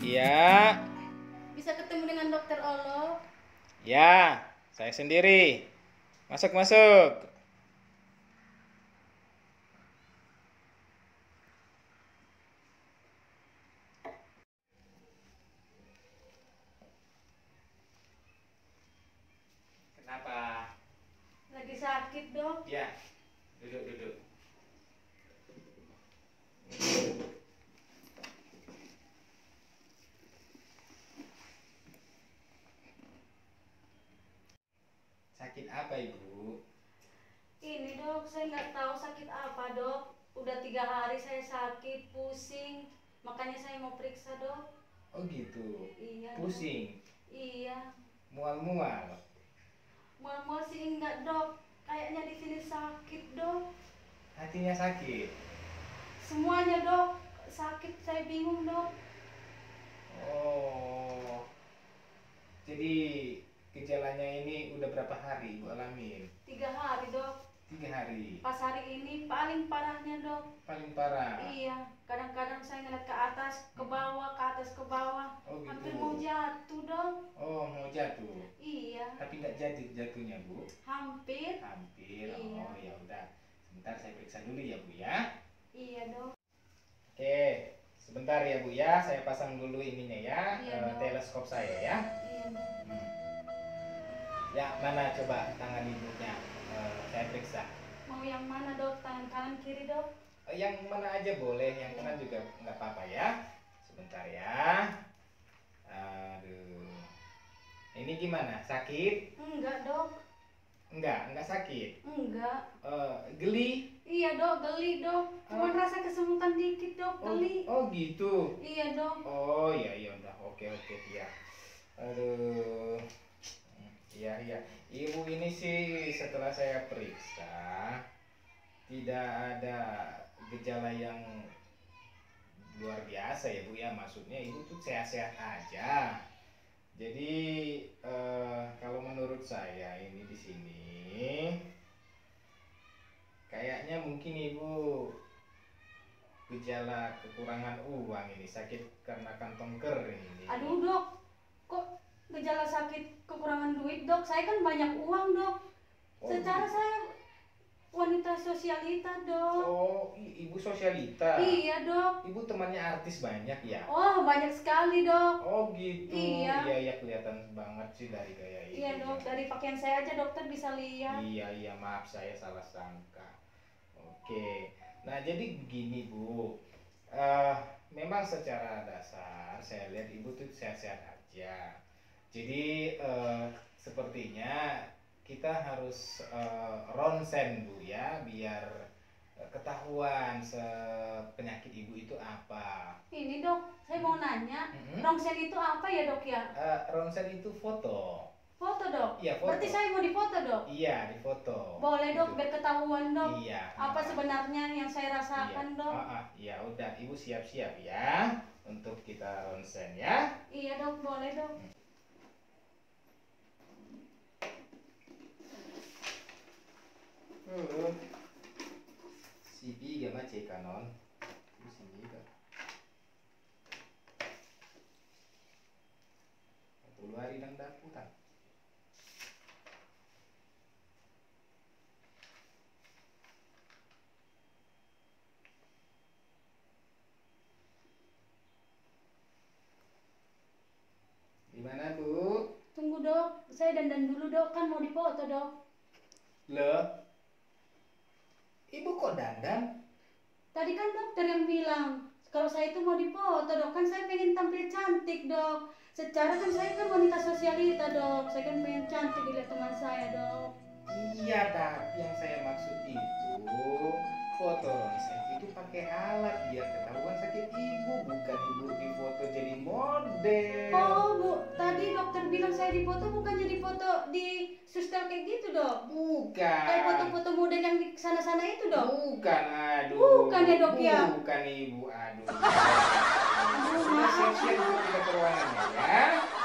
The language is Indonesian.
Iya, Bisa ketemu dengan dokter Olo? ya, saya sendiri. Masuk, masuk. Kenapa? Lagi sakit dok? Ya, duduk, duduk. Sakit apa ibu? Ini dok, saya nggak tahu sakit apa dok. Udah tiga hari saya sakit, pusing. Makanya saya mau periksa dok. Oh gitu. Iya. Dok. Pusing, Iya. mual-mual. Mual-mual sih enggak dok. Kayaknya di sini sakit dok. Hatinya sakit. Semuanya dok. Sakit, saya bingung dok. Oh. Jadi gejalanya ini udah berapa hari ibu alamin? Tiga hari dok. Tiga hari. Pas hari ini paling parahnya dok. Paling parah. Iya. Kadang-kadang saya ngeliat ke atas, ke bawah, ke atas, ke bawah. Oh Hampir gitu. mau jatuh dok. Oh mau jatuh. Iya. Tapi tidak jadi jatuhnya bu. Hampir. Hampir. Iya. Oh ya udah. Sebentar saya periksa dulu ya bu ya. Iya dok. Oke. Sebentar ya bu ya. Saya pasang dulu ininya ya. Iya, Dok. teleskop saya ya. Iya. Ya mana coba tangan ibunya. Eh, saya periksa. Mau yang mana dok? Tangan kanan kiri dok? Eh, Yang mana aja boleh, yang kanan juga nggak apa-apa ya. Sebentar ya. Aduh. Ini gimana? Sakit? Enggak dok. Enggak, enggak sakit. Enggak. Eh, geli? Iya dok, geli dok. Cuman rasa kesemutan dikit dok, Oh, geli. oh gitu. Iya dok. Oh iya iya udah oke oke ya. Aduh. Ibu ini sih setelah saya periksa tidak ada gejala yang luar biasa ya Bu ya. Maksudnya ibu tuh sehat-sehat aja. Jadi eh, kalau menurut saya ini di sini kayaknya mungkin ibu gejala kekurangan uang ini sakit karena kantong kering ini. Aduh dok, kekurangan duit dok? Saya kan banyak uang dok. Oh, Secara saya wanita sosialita dok. Oh, ibu sosialita. Iya dok. Ibu temannya artis banyak ya? Oh banyak sekali dok. Oh gitu. Iya. iya iya, kelihatan banget sih dari gaya ibu. Iya dok, dari pakaian saya aja dokter bisa lihat. Iya iya maaf saya salah sangka. Oke. Nah jadi begini bu. Eh memang secara dasar saya lihat ibu tuh sehat-sehat aja. Jadi eh, sepertinya kita harus eh, ronsen bu ya biar ketahuan se- penyakit ibu itu apa. Ini dok, saya mau nanya, Mhm. rongsen itu apa ya dok ya? Eh, ronsen itu foto. Foto dok. Iya foto. Berarti saya mau difoto dok. Iya di foto. Boleh dok, Gitu. biar ketahuan dok. Iya. Apa sebenarnya yang saya rasakan iya. dok? Ah, ah, ya udah ibu siap-siap ya untuk kita ronsen ya. Iya dok, boleh dok. Uh. Cek kanon. Sini ka. Keluari ng daputan. Gimana bu? Tunggu dok, saya dandan dulu dok, kan mau difoto dok. Loh? Ibu kok dandan? Tadi kan dokter yang bilang, kalau saya itu mau difoto dok, kan saya pengen tampil cantik dok. Secara kan saya kan wanita sosialita dok, saya kan pengen cantik dilihat teman saya dok. Iya, tapi yang saya maksud itu foto ronsen itu pakai alat biar ketahuan sakit ibu, bukan ibu difoto jadi model. Oh dokter bilang saya difoto bukan jadi foto di suster kayak gitu dok. Bukan. Kayak foto-foto model yang di sana-sana itu dok. Bukan, aduh. Bukan ya, Dok, ya? Bukan ibu, aduh. Aduh, maaf, siap-siap kita ke ruangannya ya.